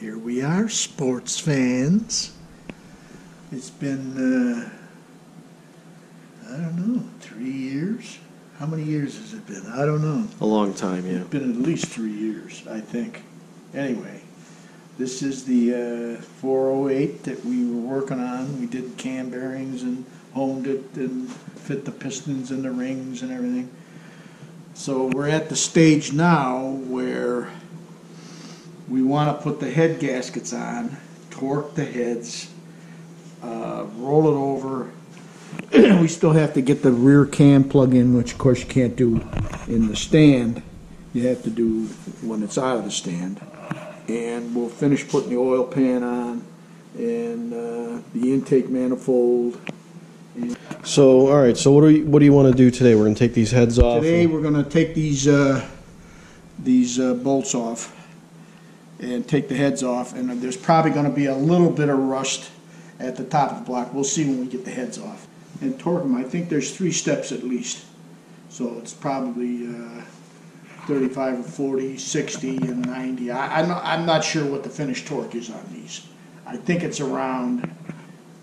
Here we are, sports fans. It's been, uh, I don't know, three years? How many years has it been? I don't know. A long time, yeah. It's been at least three years, I think. Anyway, this is the uh, 408 that we were working on. We did cam bearings and honed it and fit the pistons and the rings and everything. So we're at the stage now where we want to put the head gaskets on, torque the heads, uh, roll it over. we still have to get the rear cam plug in, which of course you can't do in the stand. You have to do when it's out of the stand. And we'll finish putting the oil pan on and uh, the intake manifold. So, all right. So, what do you, what do you want to do today? We're going to take these heads off. Today, we're gonna take these, uh, these uh, bolts off and take the heads off, and there's probably gonna be a little bit of rust at the top of the block. We'll see when we get the heads off. And torque them, I think there's three steps at least. So it's probably, uh, thirty-five or 40, 60, and ninety. I, I'm not, I'm not sure what the finished torque is on these. I think it's around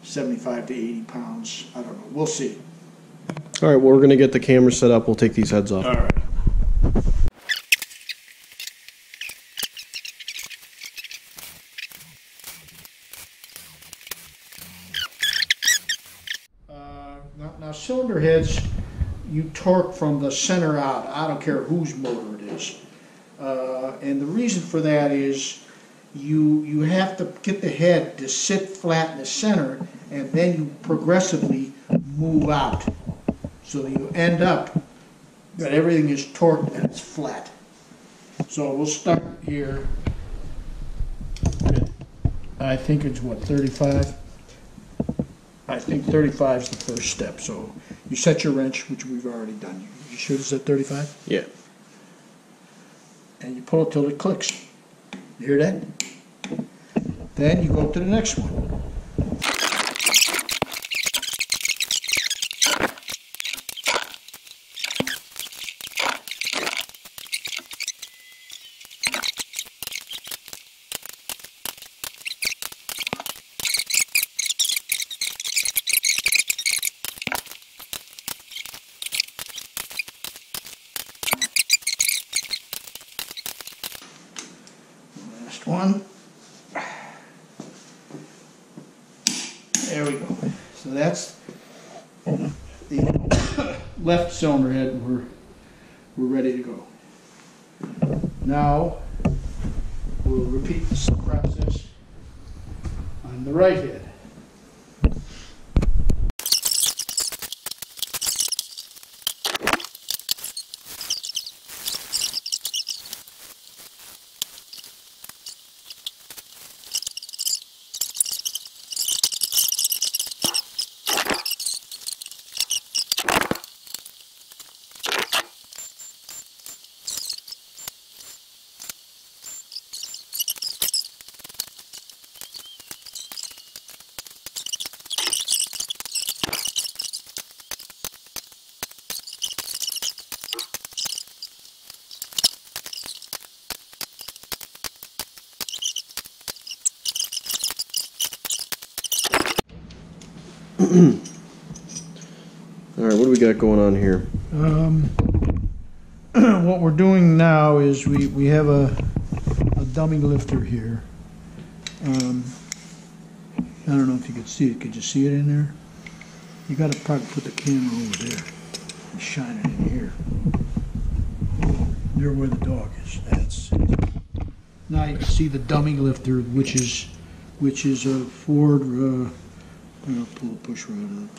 seventy-five to eighty pounds. I don't know. We'll see. all right. Well, we're going to get the camera set up. We'll take these heads off. All right. Uh, Now, cylinder heads, you torque from the center out. I don't care whose motor it is. Uh, And the reason for that is you, you have to get the head to sit flat in the center and then you progressively move out. So you end up that everything is torqued and it's flat. So we'll start here. I think it's what, thirty-five? I think thirty-five is the first step, so you set your wrench, which we've already done. You sure it's at thirty-five? Yeah. And you pull it till it clicks. You hear that? Then you go up to the next one. Last one. There we go. So that's the left cylinder head, we're, we're ready to go. Now, we'll repeat this process on the right head. All right. What do we got going on here? Um, what we're doing now is we, we have a, a dummy lifter here. Um, I don't know if you could see it. Could you see it in there? You gotta probably put the camera over there and shine it in here. There where the dog is. That's it. Now you can see the dummy lifter, which is, which is a Ford, uh, I'll pull a push rod up.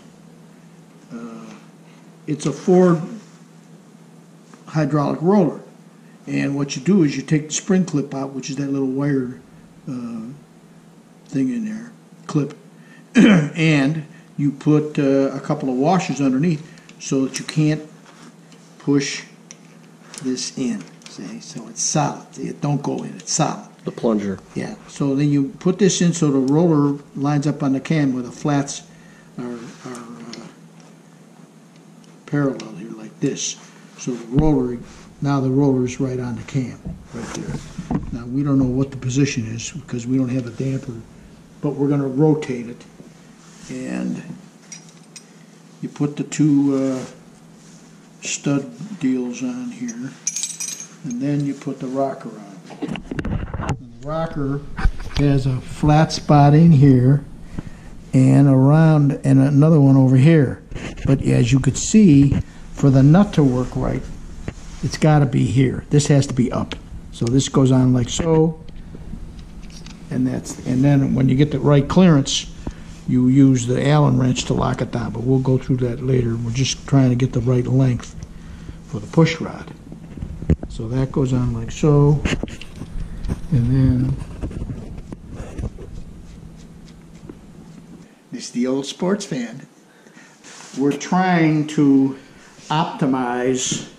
Uh, It's a Ford hydraulic roller. And what you do is you take the spring clip out, which is that little wire uh, thing in there, clip, and you put uh, a couple of washers underneath so that you can't push this in. See, so it's solid. See, it don't go in. It's solid. The plunger. Yeah. So then you put this in so the roller lines up on the cam where the flats are, are uh, parallel here like this. So the roller Now the roller's right on the cam, right there. Now, we don't know what the position is because we don't have a damper, but we're gonna rotate it. And you put the two, uh, stud deals on here, and then you put the rocker on. And the rocker has a flat spot in here and around, and another one over here. But as you could see, for the nut to work right, it's gotta be here. This has to be up. So this goes on like so. And that's, and then when you get the right clearance, you use the Allen wrench to lock it down, but we'll go through that later. We're just trying to get the right length for the push rod. So that goes on like so, and then. It's the old sports fan. We're trying to optimize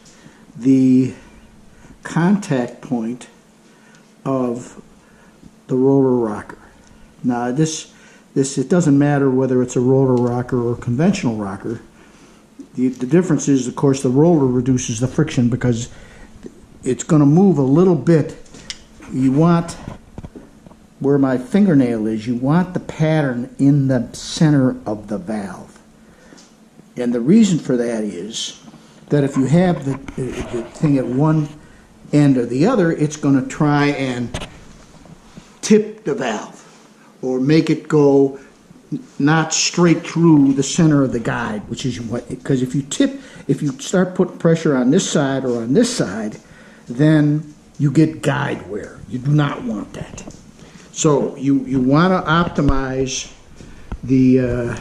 the contact point of the roller rocker. Now this this it doesn't matter whether it's a roller rocker or conventional rocker. The, the difference is, of course, the roller reduces the friction because it's going to move a little bit. You want where my fingernail is. You want the pattern in the center of the valve, and the reason for that is that if you have the, the thing at one end or the other, it's going to try and tip the valve or make it go not straight through the center of the guide, which is what, because if you tip, if you start putting pressure on this side or on this side, then you get guide wear. You do not want that. So you, you want to optimize the, uh,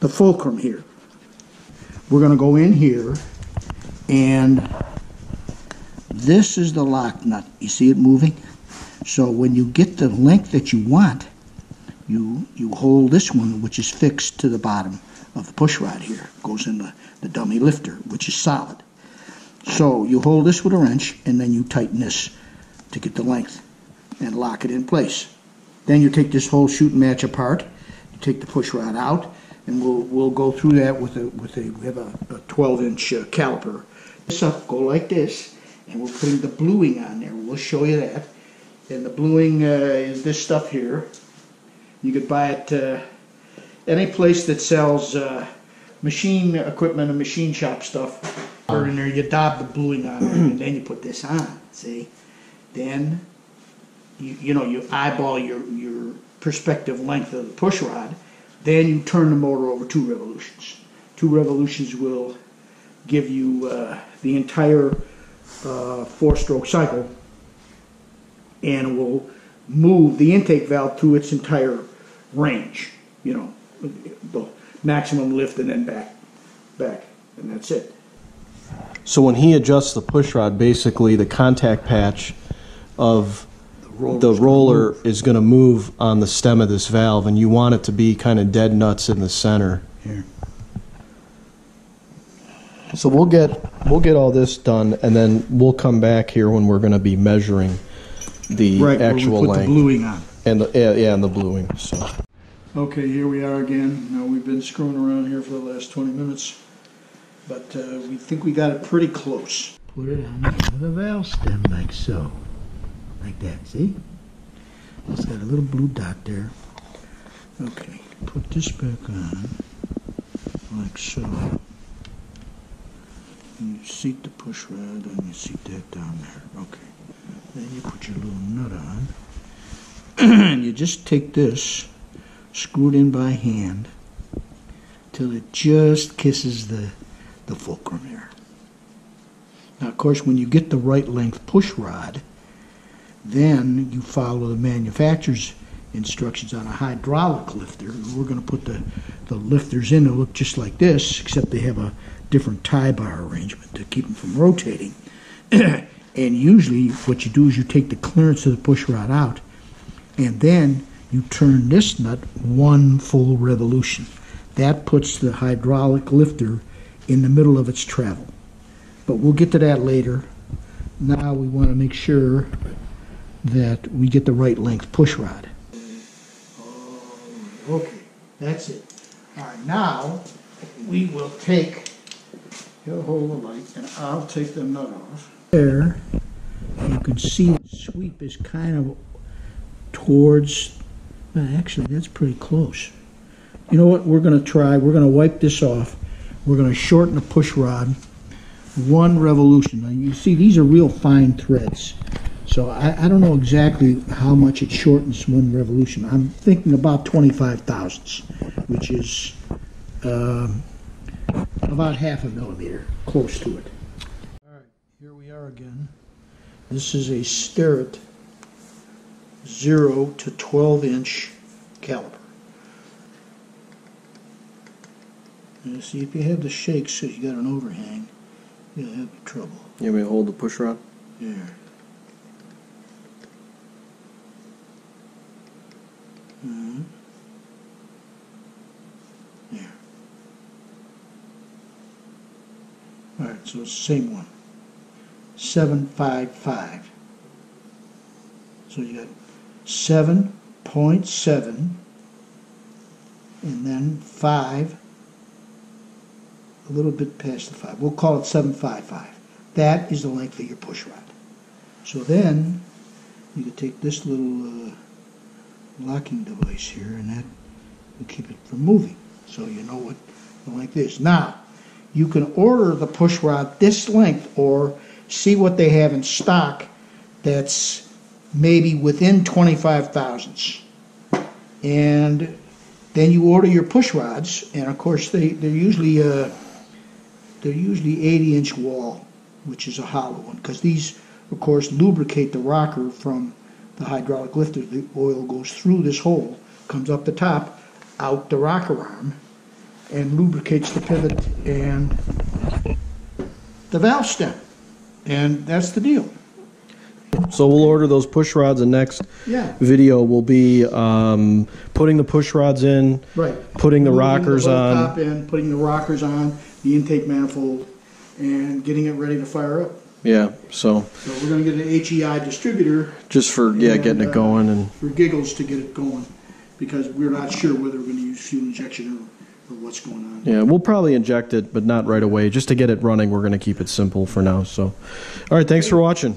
the fulcrum here. We're going to go in here and this is the lock nut. You see it moving? So when you get the length that you want, you you hold this one, which is fixed to the bottom of the push rod here. Goes in the, the dummy lifter, which is solid. So you hold this with a wrench, and then you tighten this to get the length and lock it in place. Then you take this whole shoot and match apart. You take the push rod out, and we'll we'll go through that with a with a we have a, a 12 inch uh, caliper. This up go like this, and we're putting the bluing on there. We'll show you that. And the bluing uh, is this stuff here. You could buy it uh, any place that sells uh, machine equipment and machine shop stuff. There, you dab the bluing on there, and then you put this on. See, then you you know you eyeball your your perspective length of the push rod. Then you turn the motor over two revolutions. Two revolutions will give you uh, the entire uh, four-stroke cycle and will move the intake valve to its entire range. You know, the maximum lift and then back, back, and that's it. So when he adjusts the push rod, basically the contact patch of the roller is going to move on the stem of this valve, and you want it to be kind of dead nuts in the center. Here. So we'll get we'll get all this done, and then we'll come back here when we're going to be measuring the Right, where we actual put length the bluing on. and the yeah, yeah and the bluing. So Okay, here we are again. Now, we've been screwing around here for the last 20 minutes, but uh, we think we got it pretty close. Put it on the end of the valve stem like so. Like that, see? It's got a little blue dot there. Okay, put this back on, like so. And you seat the push rod and you seat that down there. Okay. Then you put your little nut on. and you just take this screw it in by hand till it just kisses the, the fulcrum here. Now, of course, when you get the right length push rod, then you follow the manufacturer's instructions on a hydraulic lifter. We're going to put the, the lifters in that look just like this, except they have a different tie bar arrangement to keep them from rotating. and usually, what you do is you take the clearance of the push rod out, and then you turn this nut one full revolution. That puts the hydraulic lifter in the middle of its travel. But we'll get to that later. Now we want to make sure that we get the right length push rod. Okay, that's it. All right, now we will take He'll hold the light and I'll take the nut off. There, you can see the sweep is kind of towards, well, actually, that's pretty close. You know what, we're gonna try, we're gonna wipe this off. We're gonna shorten the push rod one revolution. Now, you see, these are real fine threads. So I, I don't know exactly how much it shortens one revolution. I'm thinking about 25 thousandths, which is um, about half a millimeter, close to it. All right, here we are again. This is a Starrett 0 to 12 inch caliper. And see, if you have the shakes, so you got an overhang, you'll have trouble. You may hold the push rod. There. Mhm. There. All right, so it's the same one. Seven five five. So you got seven point seven, and then five. A little bit past the five. We'll call it seven five five. That is the length of your push rod. So then you can take this little uh, locking device here and that will keep it from moving. So you know what the length is. Now, you can order the push rod this length or see what they have in stock that's maybe within 25 thousandths. And then you order your push rods, and of course they, they're usually uh, they're usually 80 inch wall, which is a hollow one, because these, of course, lubricate the rocker from the hydraulic lifter. The oil goes through this hole, comes up the top, out the rocker arm, and lubricates the pivot and the valve stem. And that's the deal. So we'll order those push rods, and next Yeah. video will be um, putting the push rods in, Right. putting the Moving rockers whole on. In, putting the rockers on, the intake manifold, and getting it ready to fire up. Yeah. So So we're gonna get an HEI distributor just for yeah, getting it uh, going and for giggles to get it going, because we're not sure whether we're gonna use fuel injection or, or what's going on. yeah, we'll probably inject it, but not right away. Just to get it running, we're going to keep it simple for now. So, all right. Thanks for watching.